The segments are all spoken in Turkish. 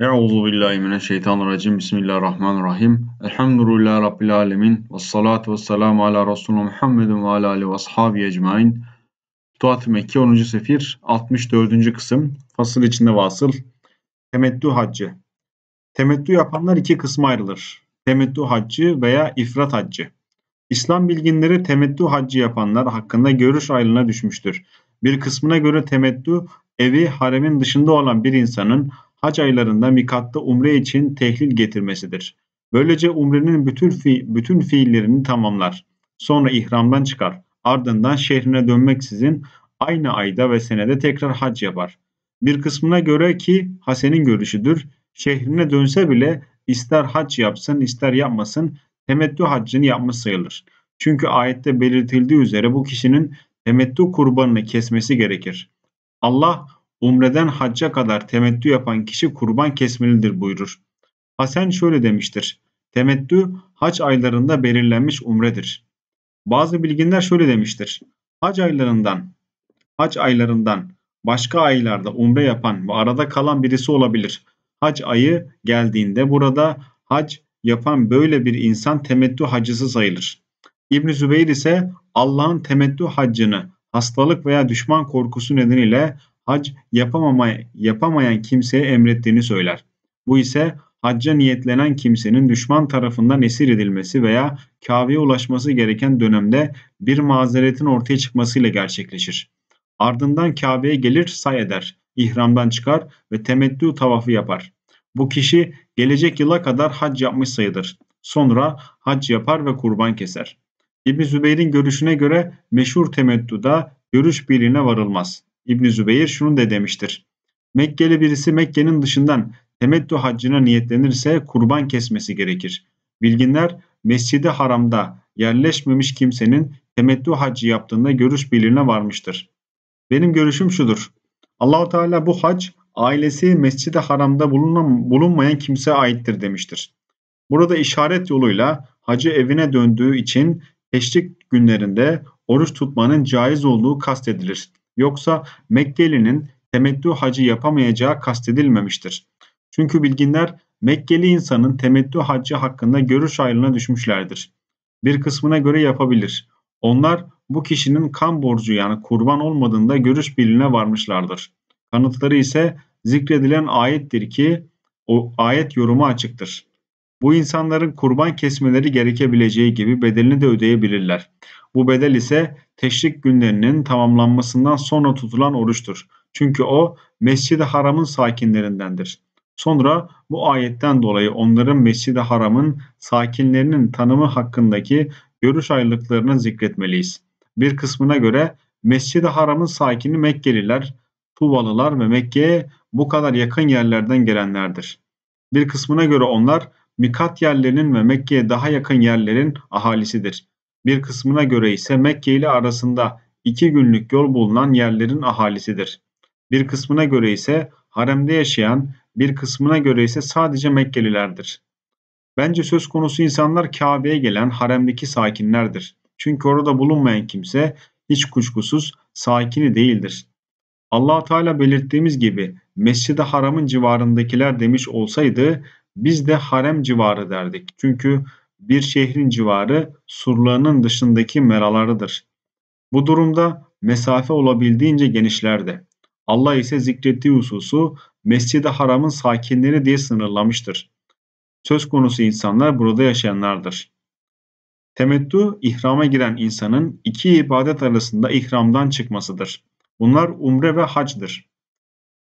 Euzu billahi mineşşeytanirracim. Bismillahirrahmanirrahim. Elhamdülillahi rabbil alamin. Ves salatu vesselamu ala Resulina Muhammedin ve ala alihi ve ashabi ecmaîn. Futuhat-ı Mekke 10. sefir 64. kısım. Fasıl içinde vasıl. Temettü haccı. Temettü yapanlar iki kısma ayrılır. Temettü haccı veya ifrat haccı. İslam bilginleri temettü haccı yapanlar hakkında görüş ayrılığına düşmüştür. Bir kısmına göre temettü evi haremin dışında olan bir insanın hac aylarında mikatta umre için tehlil getirmesidir. Böylece umrenin bütün, fi bütün fiillerini tamamlar. Sonra ihramdan çıkar. Ardından şehrine dönmeksizin aynı ayda ve senede tekrar hac yapar. Bir kısmına göre ki Hasen'in görüşüdür, şehrine dönse bile ister hac yapsın ister yapmasın temettü haccını yapmış sayılır. Çünkü ayette belirtildiği üzere bu kişinin temettü kurbanını kesmesi gerekir. Allah umreden hacca kadar temettü yapan kişi kurban kesmelidir buyurur. Hasan şöyle demiştir. Temettü hac aylarında belirlenmiş umredir. Bazı bilginler şöyle demiştir. Hac aylarından, hac aylarından başka aylarda umre yapan ve arada kalan birisi olabilir. Hac ayı geldiğinde burada hac yapan böyle bir insan temettü hacısı sayılır. İbn Zübeyir ise Allah'ın temettü haccını hastalık veya düşman korkusu nedeniyle hac yapamayan kimseye emrettiğini söyler. Bu ise hacca niyetlenen kimsenin düşman tarafından esir edilmesi veya Kabe'ye ulaşması gereken dönemde bir mazeretin ortaya çıkmasıyla gerçekleşir. Ardından Kabe'ye gelir say eder, ihramdan çıkar ve temettü tavafı yapar. Bu kişi gelecek yıla kadar hac yapmış sayılır. Sonra hac yapar ve kurban keser. İbn Zübeyir'in görüşüne göre meşhur temettüda görüş birliğine varılmaz. İbn Zübeyir şunu da demiştir. Mekkeli birisi Mekke'nin dışından temettü haccına niyetlenirse kurban kesmesi gerekir. Bilginler Mescid-i Haram'da yerleşmemiş kimsenin temettü haccı yaptığında görüş birliğine varmıştır. Benim görüşüm şudur. Allahu Teala bu hac ailesi Mescid-i Haram'da bulunmayan kimseye aittir demiştir. Burada işaret yoluyla hacı evine döndüğü için teşrik günlerinde oruç tutmanın caiz olduğu kastedilir. Yoksa Mekkeli'nin temettü hacı yapamayacağı kastedilmemiştir. Çünkü bilginler Mekkeli insanın temettü hacı hakkında görüş ayrılığına düşmüşlerdir. Bir kısmına göre yapabilir. Onlar bu kişinin kan borcu yani kurban olmadığında görüş birliğine varmışlardır. Kanıtları ise zikredilen ayettir ki o ayet yorumu açıktır. Bu insanların kurban kesmeleri gerekebileceği gibi bedelini de ödeyebilirler. Bu bedel ise teşrik günlerinin tamamlanmasından sonra tutulan oruçtur. Çünkü o Mescid-i Haram'ın sakinlerindendir. Sonra bu ayetten dolayı onların Mescid-i Haram'ın sakinlerinin tanımı hakkındaki görüş ayrılıklarını zikretmeliyiz. Bir kısmına göre Mescid-i Haram'ın sakini Mekkeliler, Tuvalılar ve Mekke'ye bu kadar yakın yerlerden gelenlerdir. Bir kısmına göre onlar mikat yerlerinin ve Mekke'ye daha yakın yerlerin ahalisidir. Bir kısmına göre ise Mekke ile arasında iki günlük yol bulunan yerlerin ahalisidir. Bir kısmına göre ise haremde yaşayan, bir kısmına göre ise sadece Mekkelilerdir. Bence söz konusu insanlar Kabe'ye gelen haremdeki sakinlerdir. Çünkü orada bulunmayan kimse hiç kuşkusuz sakini değildir. allah Teala belirttiğimiz gibi Mescid-i Haram'ın civarındakiler demiş olsaydı biz de harem civarı derdik. Çünkü bir şehrin civarı surlarının dışındaki meralarıdır. Bu durumda mesafe olabildiğince genişlerdi. Allah ise zikrettiği hususu Mescid-i Haram'ın sakinleri diye sınırlamıştır. Söz konusu insanlar burada yaşayanlardır. Temettü, ihrama giren insanın iki ibadet arasında ihramdan çıkmasıdır. Bunlar umre ve hacdır.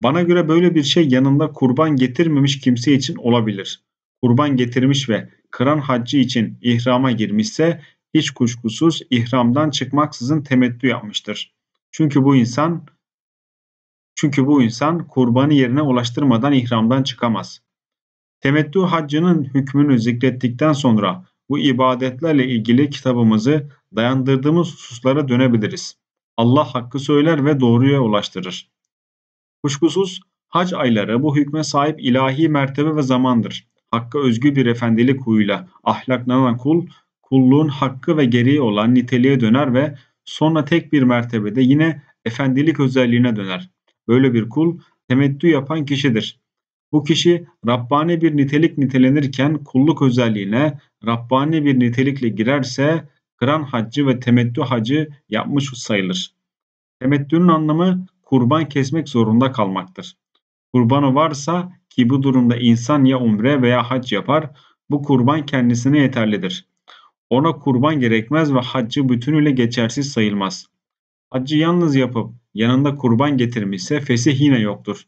Bana göre böyle bir şey yanında kurban getirmemiş kimse için olabilir. Kurban getirmiş ve kıran haccı için ihrama girmişse hiç kuşkusuz ihramdan çıkmaksızın temettü yapmıştır. Çünkü bu insan çünkü bu insan kurbanı yerine ulaştırmadan ihramdan çıkamaz. Temettü haccının hükmünü zikrettikten sonra bu ibadetlerle ilgili kitabımızı dayandırdığımız hususlara dönebiliriz. Allah hakkı söyler ve doğruya ulaştırır. Kuşkusuz hac ayları bu hükme sahip ilahi mertebe ve zamandır. Hakka özgü bir efendilik huyuyla ahlaklanan kul, kulluğun hakkı ve gereği olan niteliğe döner ve sonra tek bir mertebede yine efendilik özelliğine döner. Böyle bir kul temettü yapan kişidir. Bu kişi Rabbani bir nitelik nitelenirken kulluk özelliğine Rabbani bir nitelikle girerse kıran haccı ve temettü hacı yapmış sayılır. Temettünün anlamı kurban kesmek zorunda kalmaktır. Kurbanı varsa ki bu durumda insan ya umre veya hac yapar, bu kurban kendisine yeterlidir. Ona kurban gerekmez ve haccı bütünüyle geçersiz sayılmaz. Haccı yalnız yapıp yanında kurban getirmişse fesih yine yoktur.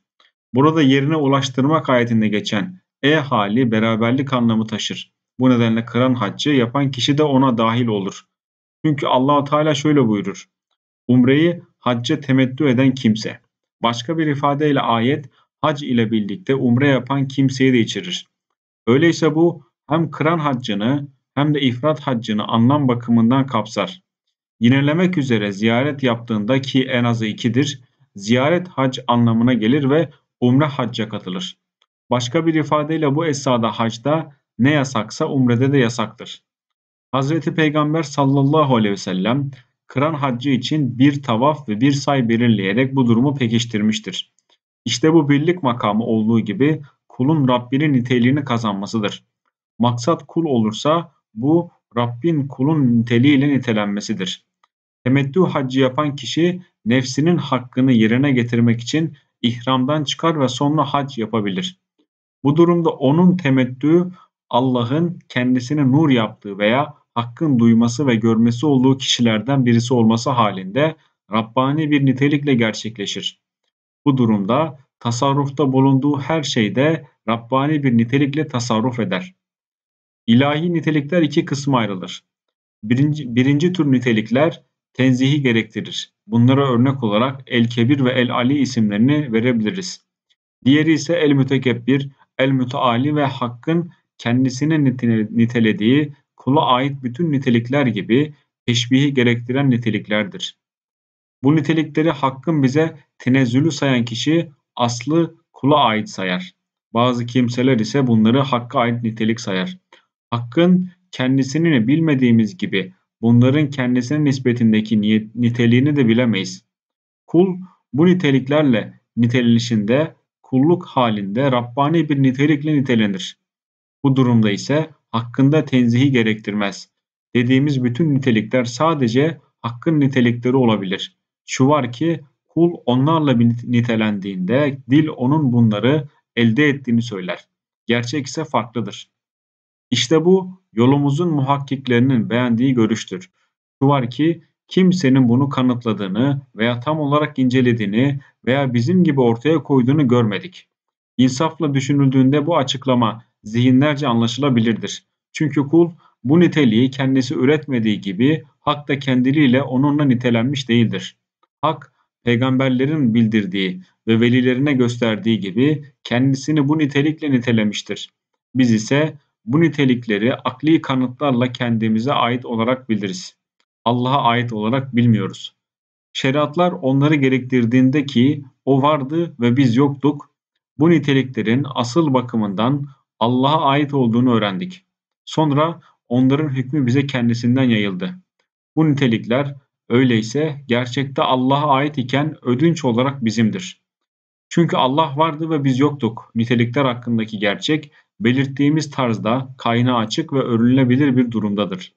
Burada yerine ulaştırmak ayetinde geçen e hali beraberlik anlamı taşır. Bu nedenle kıran haccı yapan kişi de ona dahil olur. Çünkü Allahu Teala şöyle buyurur. Umreyi hacca temettü eden kimse. Başka bir ifadeyle ayet hac ile birlikte umre yapan kimseyi de içerir. Öyleyse bu hem kıran haccını hem de ifrat haccını anlam bakımından kapsar. Yinelemek üzere ziyaret yaptığında ki en azı ikidir, ziyaret hac anlamına gelir ve umre hacca katılır. Başka bir ifadeyle bu esnada hacda ne yasaksa umrede de yasaktır. Hazreti Peygamber sallallahu aleyhi ve sellem kıran haccı için bir tavaf ve bir say belirleyerek bu durumu pekiştirmiştir. İşte bu birlik makamı olduğu gibi kulun Rabbinin niteliğini kazanmasıdır. Maksat kul olursa bu Rabbin kulun niteliğiyle nitelenmesidir. Temettü haccı yapan kişi nefsinin hakkını yerine getirmek için ihramdan çıkar ve sonra hac yapabilir. Bu durumda onun temettü Allah'ın kendisine nur yaptığı veya hakkın duyması ve görmesi olduğu kişilerden birisi olması halinde Rabbani bir nitelikle gerçekleşir. Bu durumda tasarrufta bulunduğu her şeyde Rabbani bir nitelikle tasarruf eder. İlahi nitelikler iki kısma ayrılır. Birinci, birinci tür nitelikler tenzihi gerektirir. Bunlara örnek olarak El-Kebir ve El-Ali isimlerini verebiliriz. Diğeri ise El-Mütekebbir, El-Müteali ve Hakk'ın kendisine nitelediği kula ait bütün nitelikler gibi teşbihi gerektiren niteliklerdir. Bu nitelikleri Hakk'ın bize tenezzülü sayan kişi aslı kula ait sayar. Bazı kimseler ise bunları Hakk'a ait nitelik sayar. Hakkın kendisini bilmediğimiz gibi bunların kendisine nispetindeki niteliğini de bilemeyiz. Kul bu niteliklerle nitelenişinde kulluk halinde Rabbani bir nitelikle nitelenir. Bu durumda ise hakkında tenzihi gerektirmez. Dediğimiz bütün nitelikler sadece hakkın nitelikleri olabilir. Şu var ki kul onlarla nitelendiğinde dil onun bunları elde ettiğini söyler. Gerçek ise farklıdır. İşte bu yolumuzun muhakkiklerinin beğendiği görüştür. Şu var ki kimsenin bunu kanıtladığını veya tam olarak incelediğini veya bizim gibi ortaya koyduğunu görmedik. İnsafla düşünüldüğünde bu açıklama zihinlerce anlaşılabilirdir. Çünkü kul bu niteliği kendisi üretmediği gibi hak da kendiliğiyle onunla nitelenmiş değildir. Hak, peygamberlerin bildirdiği ve velilerine gösterdiği gibi kendisini bu nitelikle nitelemiştir. Biz ise bu nitelikleri akli kanıtlarla kendimize ait olarak biliriz. Allah'a ait olarak bilmiyoruz. Şeriatlar onları gerektirdiğinde ki o vardı ve biz yoktuk, bu niteliklerin asıl bakımından Allah'a ait olduğunu öğrendik. Sonra onların hükmü bize kendisinden yayıldı. Bu nitelikler öyleyse gerçekte Allah'a ait iken ödünç olarak bizimdir. Çünkü Allah vardı ve biz yoktuk. Nitelikler hakkındaki gerçek belirttiğimiz tarzda kaynağı açık ve örülebilir bir durumdadır.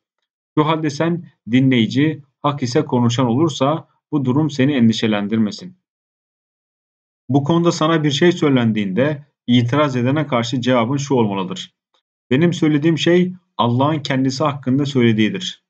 Şu halde sen dinleyici, hak ise konuşan olursa bu durum seni endişelendirmesin. Bu konuda sana bir şey söylendiğinde itiraz edene karşı cevabın şu olmalıdır. Benim söylediğim şey Allah'ın kendisi hakkında söylediğidir.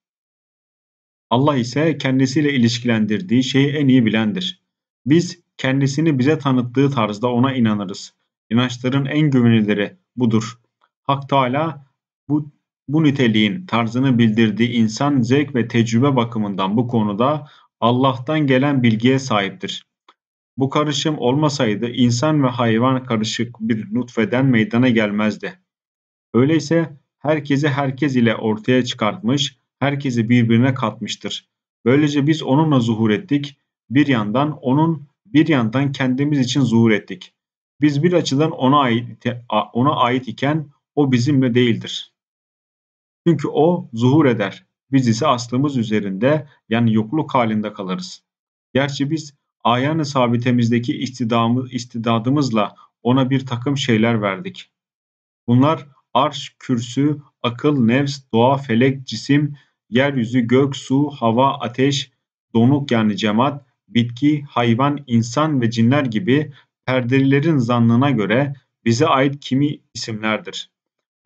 Allah ise kendisiyle ilişkilendirdiği şeyi en iyi bilendir. Biz kendisini bize tanıttığı tarzda ona inanırız. İnançların en güveniliri budur. Hak Teala bu, bu niteliğin tarzını bildirdiği insan zevk ve tecrübe bakımından bu konuda Allah'tan gelen bilgiye sahiptir. Bu karışım olmasaydı insan ve hayvan karışık bir nutfeden meydana gelmezdi. Öyleyse herkesi herkes ile ortaya çıkartmış, herkesi birbirine katmıştır. Böylece biz onunla zuhur ettik, bir yandan onun, bir yandan kendimiz için zuhur ettik. Biz bir açıdan ona ait, ona ait iken o bizimle değildir. Çünkü o zuhur eder. Biz ise aslımız üzerinde yani yokluk halinde kalırız. Gerçi biz ayan-ı sabitemizdeki istidamız, istidadımızla ona bir takım şeyler verdik. Bunlar arş, kürsü, akıl, nefs, doğa, felek, cisim, yeryüzü, gök, su, hava, ateş, donuk yani cemaat, bitki, hayvan, insan ve cinler gibi perdelilerin zannına göre bize ait kimi isimlerdir.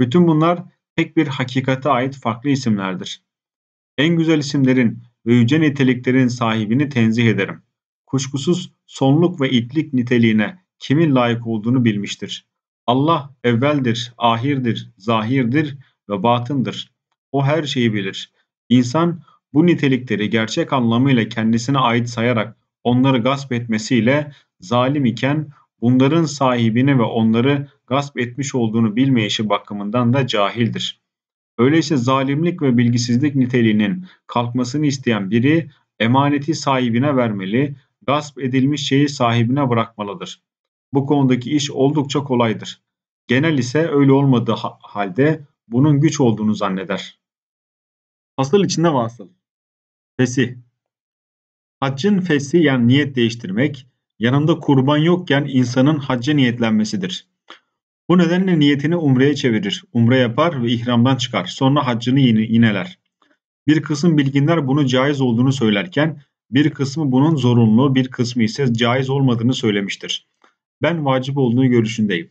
Bütün bunlar tek bir hakikate ait farklı isimlerdir. En güzel isimlerin ve yüce niteliklerin sahibini tenzih ederim. Kuşkusuz sonluk ve itlik niteliğine kimin layık olduğunu bilmiştir. Allah evveldir, ahirdir, zahirdir ve batındır. O her şeyi bilir. İnsan bu nitelikleri gerçek anlamıyla kendisine ait sayarak onları gasp etmesiyle zalim iken bunların sahibini ve onları gasp etmiş olduğunu bilmeyişi bakımından da cahildir. Öyleyse zalimlik ve bilgisizlik niteliğinin kalkmasını isteyen biri emaneti sahibine vermeli, gasp edilmiş şeyi sahibine bırakmalıdır. Bu konudaki iş oldukça kolaydır. Genel ise öyle olmadığı halde bunun güç olduğunu zanneder. Asıl içinde vasıl. Fesih. Haccın fesi yani niyet değiştirmek, yanında kurban yokken insanın hacca niyetlenmesidir. Bu nedenle niyetini umreye çevirir, umre yapar ve ihramdan çıkar. Sonra haccını yineler. Bir kısım bilginler bunu caiz olduğunu söylerken bir kısmı bunun zorunlu, bir kısmı ise caiz olmadığını söylemiştir. Ben vacip olduğunu görüşündeyim.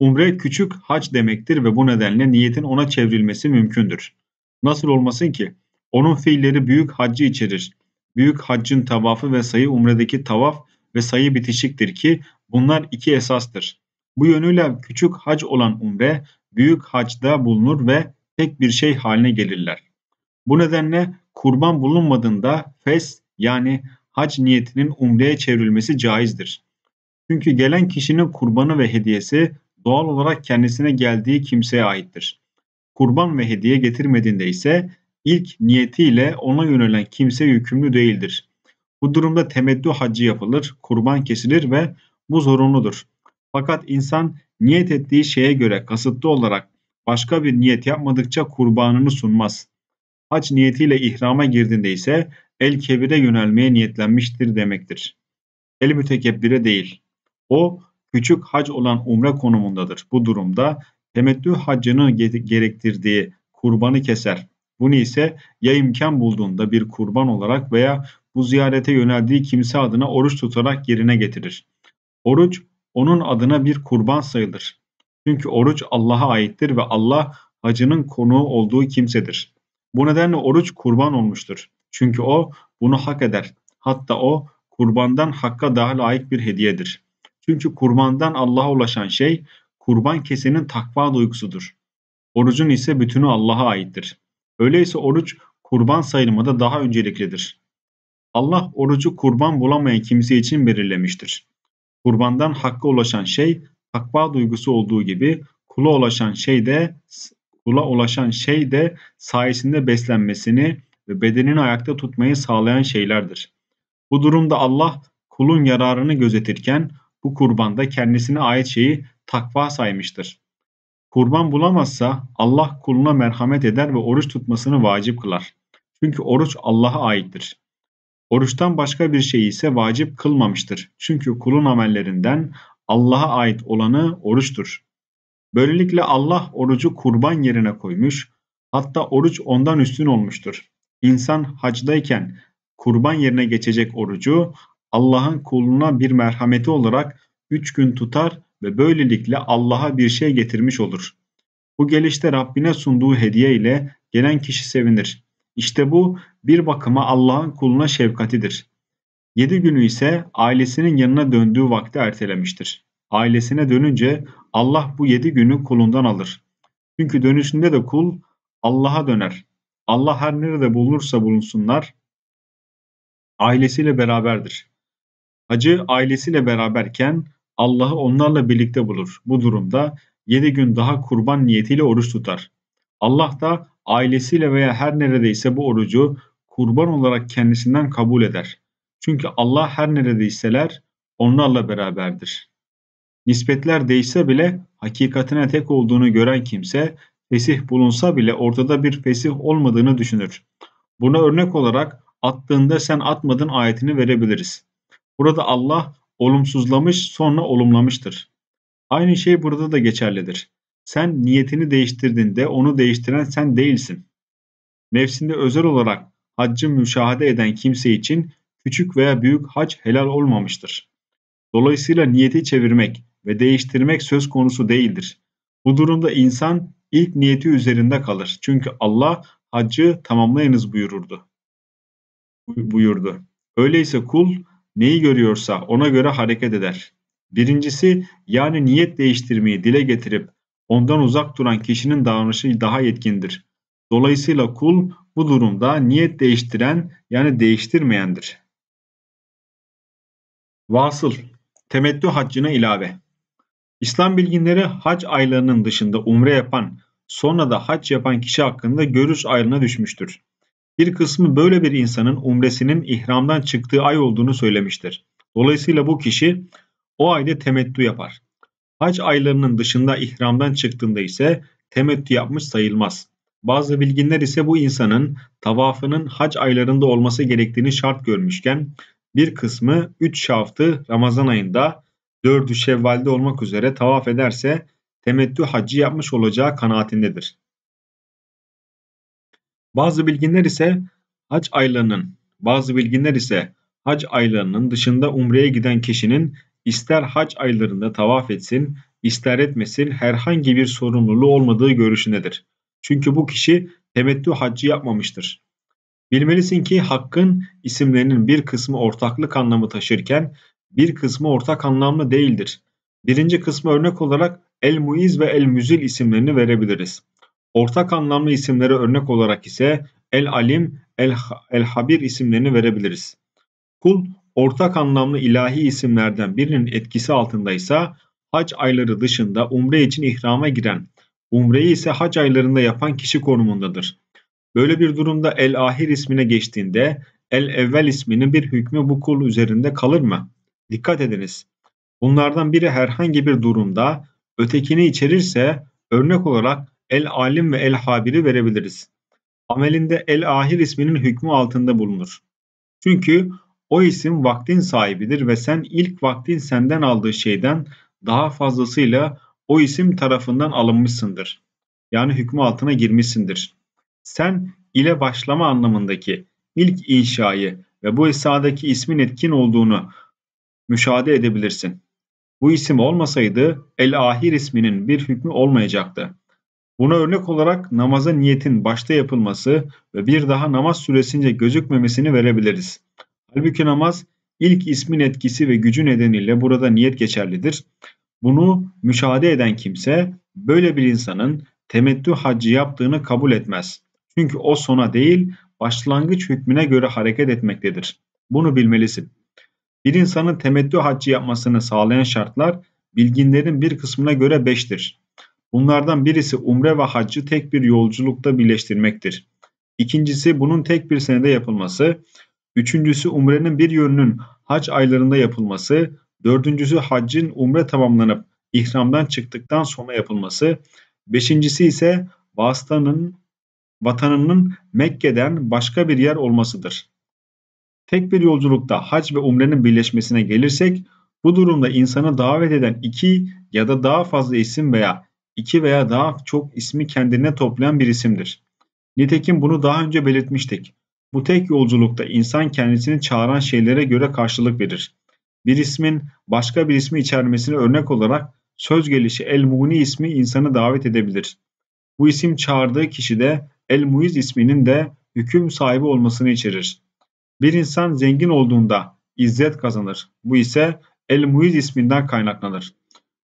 Umre küçük hac demektir ve bu nedenle niyetin ona çevrilmesi mümkündür. Nasıl olmasın ki? Onun fiilleri büyük haccı içerir. Büyük haccın tavafı ve sayı umredeki tavaf ve sayı bitişiktir ki bunlar iki esastır. Bu yönüyle küçük hac olan umre büyük hacda bulunur ve tek bir şey haline gelirler. Bu nedenle kurban bulunmadığında fes yani hac niyetinin umreye çevrilmesi caizdir. Çünkü gelen kişinin kurbanı ve hediyesi doğal olarak kendisine geldiği kimseye aittir. Kurban ve hediye getirmediğinde ise ilk niyetiyle ona yönelen kimse yükümlü değildir. Bu durumda temettü hacı yapılır, kurban kesilir ve bu zorunludur. Fakat insan niyet ettiği şeye göre kasıtlı olarak başka bir niyet yapmadıkça kurbanını sunmaz. Hac niyetiyle ihrama girdiğinde ise el kebire yönelmeye niyetlenmiştir demektir. El mütekebbire değil. O küçük hac olan umre konumundadır. Bu durumda temettü haccının gerektirdiği kurbanı keser. Bunu ise ya imkan bulduğunda bir kurban olarak veya bu ziyarete yöneldiği kimse adına oruç tutarak yerine getirir. Oruç onun adına bir kurban sayılır. Çünkü oruç Allah'a aittir ve Allah hacının konuğu olduğu kimsedir. Bu nedenle oruç kurban olmuştur. Çünkü o bunu hak eder. Hatta o kurbandan hakka daha layık bir hediyedir. Çünkü kurbandan Allah'a ulaşan şey kurban kesenin takva duygusudur. Orucun ise bütünü Allah'a aittir. Öyleyse oruç kurban sayılmada daha önceliklidir. Allah orucu kurban bulamayan kimse için belirlemiştir. Kurbandan hakka ulaşan şey takva duygusu olduğu gibi kula ulaşan şey de kula ulaşan şey de sayesinde beslenmesini ve bedenini ayakta tutmayı sağlayan şeylerdir. Bu durumda Allah kulun yararını gözetirken bu kurbanda kendisine ait şeyi takva saymıştır. Kurban bulamazsa Allah kuluna merhamet eder ve oruç tutmasını vacip kılar. Çünkü oruç Allah'a aittir. Oruçtan başka bir şey ise vacip kılmamıştır. Çünkü kulun amellerinden Allah'a ait olanı oruçtur. Böylelikle Allah orucu kurban yerine koymuş, hatta oruç ondan üstün olmuştur. İnsan hacdayken kurban yerine geçecek orucu Allah'ın kuluna bir merhameti olarak üç gün tutar ve böylelikle Allah'a bir şey getirmiş olur. Bu gelişte Rabbine sunduğu hediye ile gelen kişi sevinir. İşte bu bir bakıma Allah'ın kuluna şefkatidir. Yedi günü ise ailesinin yanına döndüğü vakti ertelemiştir. Ailesine dönünce Allah bu yedi günü kulundan alır. Çünkü dönüşünde de kul Allah'a döner. Allah her nerede bulunursa bulunsunlar ailesiyle beraberdir. Hacı ailesiyle beraberken Allah'ı onlarla birlikte bulur. Bu durumda yedi gün daha kurban niyetiyle oruç tutar. Allah da ailesiyle veya her neredeyse bu orucu kurban olarak kendisinden kabul eder. Çünkü Allah her neredeyseler onlarla beraberdir. Nispetler değişse bile hakikatine tek olduğunu gören kimse fesih bulunsa bile ortada bir fesih olmadığını düşünür. Buna örnek olarak attığında sen atmadın ayetini verebiliriz. Burada Allah olumsuzlamış sonra olumlamıştır. Aynı şey burada da geçerlidir. Sen niyetini değiştirdiğinde onu değiştiren sen değilsin. Nefsinde özel olarak haccı müşahede eden kimse için küçük veya büyük hac helal olmamıştır. Dolayısıyla niyeti çevirmek ve değiştirmek söz konusu değildir. Bu durumda insan ilk niyeti üzerinde kalır. Çünkü Allah haccı tamamlayınız buyururdu. buyurdu. Öyleyse kul neyi görüyorsa ona göre hareket eder. Birincisi yani niyet değiştirmeyi dile getirip ondan uzak duran kişinin davranışı daha yetkindir. Dolayısıyla kul bu durumda niyet değiştiren yani değiştirmeyendir. Vasıl, temettü haccına ilave. İslam bilginleri hac aylarının dışında umre yapan, sonra da hac yapan kişi hakkında görüş ayrına düşmüştür. Bir kısmı böyle bir insanın umresinin ihramdan çıktığı ay olduğunu söylemiştir. Dolayısıyla bu kişi o ayda temettü yapar. Hac aylarının dışında ihramdan çıktığında ise temettü yapmış sayılmaz. Bazı bilginler ise bu insanın tavafının hac aylarında olması gerektiğini şart görmüşken bir kısmı 3 şaftı Ramazan ayında 4'ü Şevval'de olmak üzere tavaf ederse temettü hacı yapmış olacağı kanaatindedir. Bazı bilginler ise hac aylarının, bazı bilginler ise hac aylarının dışında umreye giden kişinin ister hac aylarında tavaf etsin, ister etmesin herhangi bir sorumluluğu olmadığı görüşündedir. Çünkü bu kişi temettü haccı yapmamıştır. Bilmelisin ki hakkın isimlerinin bir kısmı ortaklık anlamı taşırken bir kısmı ortak anlamlı değildir. Birinci kısmı örnek olarak El-Muiz ve El-Müzil isimlerini verebiliriz. Ortak anlamlı isimlere örnek olarak ise El-Alim, El-Habir isimlerini verebiliriz. Kul ortak anlamlı ilahi isimlerden birinin etkisi altındaysa hac ayları dışında umre için ihrama giren, umreyi ise hac aylarında yapan kişi konumundadır. Böyle bir durumda El-Ahir ismine geçtiğinde El-Evvel isminin bir hükmü bu kul üzerinde kalır mı? Dikkat ediniz. Bunlardan biri herhangi bir durumda ötekini içerirse örnek olarak El-Alim ve El-Habir'i verebiliriz. Amelinde El-Ahir isminin hükmü altında bulunur. Çünkü o isim vaktin sahibidir ve sen ilk vaktin senden aldığı şeyden daha fazlasıyla o isim tarafından alınmışsındır. Yani hükmü altına girmişsindir. Sen ile başlama anlamındaki ilk inşayı ve bu esadaki ismin etkin olduğunu müşahede edebilirsin. Bu isim olmasaydı El-Ahir isminin bir hükmü olmayacaktı. Buna örnek olarak namaza niyetin başta yapılması ve bir daha namaz süresince gözükmemesini verebiliriz. Halbuki namaz ilk ismin etkisi ve gücü nedeniyle burada niyet geçerlidir. Bunu müşahede eden kimse böyle bir insanın temettü haccı yaptığını kabul etmez. Çünkü o sona değil başlangıç hükmüne göre hareket etmektedir. Bunu bilmelisin. Bir insanın temettü haccı yapmasını sağlayan şartlar bilginlerin bir kısmına göre beştir. Bunlardan birisi umre ve haccı tek bir yolculukta birleştirmektir. İkincisi bunun tek bir senede yapılması. Üçüncüsü umrenin bir yönünün hac aylarında yapılması. Dördüncüsü haccın umre tamamlanıp ihramdan çıktıktan sonra yapılması. Beşincisi ise vasıtanın vatanının Mekke'den başka bir yer olmasıdır. Tek bir yolculukta hac ve umrenin birleşmesine gelirsek bu durumda insanı davet eden iki ya da daha fazla isim veya iki veya daha çok ismi kendine toplayan bir isimdir. Nitekim bunu daha önce belirtmiştik. Bu tek yolculukta insan kendisini çağıran şeylere göre karşılık verir. Bir ismin başka bir ismi içermesine örnek olarak söz gelişi El-Muni ismi insanı davet edebilir. Bu isim çağırdığı kişi de El-Muiz isminin de hüküm sahibi olmasını içerir. Bir insan zengin olduğunda izzet kazanır. Bu ise El-Muiz isminden kaynaklanır.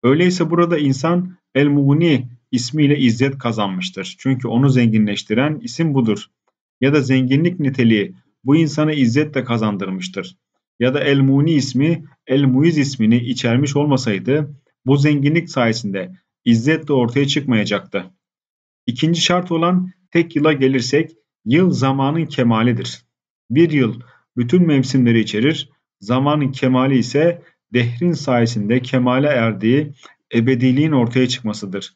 Öyleyse burada insan El-Mugni ismiyle izzet kazanmıştır. Çünkü onu zenginleştiren isim budur. Ya da zenginlik niteliği bu insana izzet de kazandırmıştır. Ya da El-Muni ismi El-Muiz ismini içermiş olmasaydı bu zenginlik sayesinde izzet de ortaya çıkmayacaktı. İkinci şart olan tek yıla gelirsek yıl zamanın kemalidir. Bir yıl bütün mevsimleri içerir, zamanın kemali ise dehrin sayesinde kemale erdiği ebediliğin ortaya çıkmasıdır.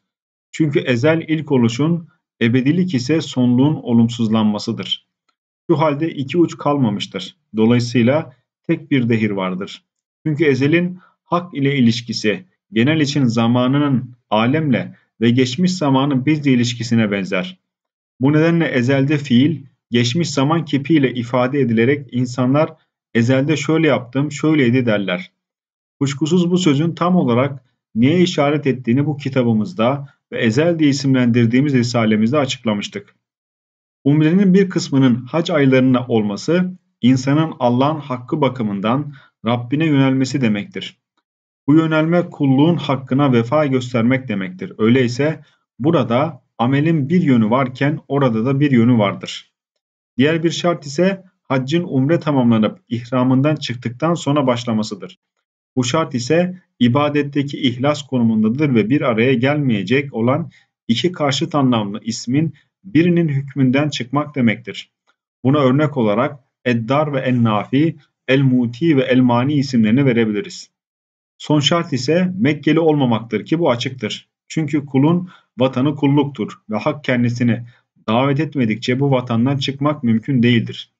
Çünkü ezel ilk oluşun, ebedilik ise sonluğun olumsuzlanmasıdır. Şu halde iki uç kalmamıştır. Dolayısıyla tek bir dehir vardır. Çünkü ezelin hak ile ilişkisi genel için zamanının alemle ve geçmiş zamanın bizle ilişkisine benzer. Bu nedenle ezelde fiil, geçmiş zaman kipiyle ifade edilerek insanlar ezelde şöyle yaptım, şöyleydi derler. Kuşkusuz bu sözün tam olarak neye işaret ettiğini bu kitabımızda ve ezel diye isimlendirdiğimiz risalemizde açıklamıştık. Umrenin bir kısmının hac aylarına olması, insanın Allah'ın hakkı bakımından Rabbine yönelmesi demektir. Bu yönelme kulluğun hakkına vefa göstermek demektir. Öyleyse burada amelin bir yönü varken orada da bir yönü vardır. Diğer bir şart ise haccın umre tamamlanıp ihramından çıktıktan sonra başlamasıdır. Bu şart ise ibadetteki ihlas konumundadır ve bir araya gelmeyecek olan iki karşıt anlamlı ismin birinin hükmünden çıkmak demektir. Buna örnek olarak Eddar ve En-Nafi, El-Muti ve El-Mani isimlerini verebiliriz. Son şart ise Mekkeli olmamaktır ki bu açıktır. Çünkü kulun vatanı kulluktur ve hak kendisini davet etmedikçe bu vatandan çıkmak mümkün değildir.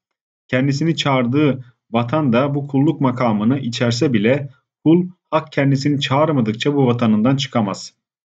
Kendisini çağırdığı vatan da bu kulluk makamını içerse bile kul hak kendisini çağırmadıkça bu vatanından çıkamaz.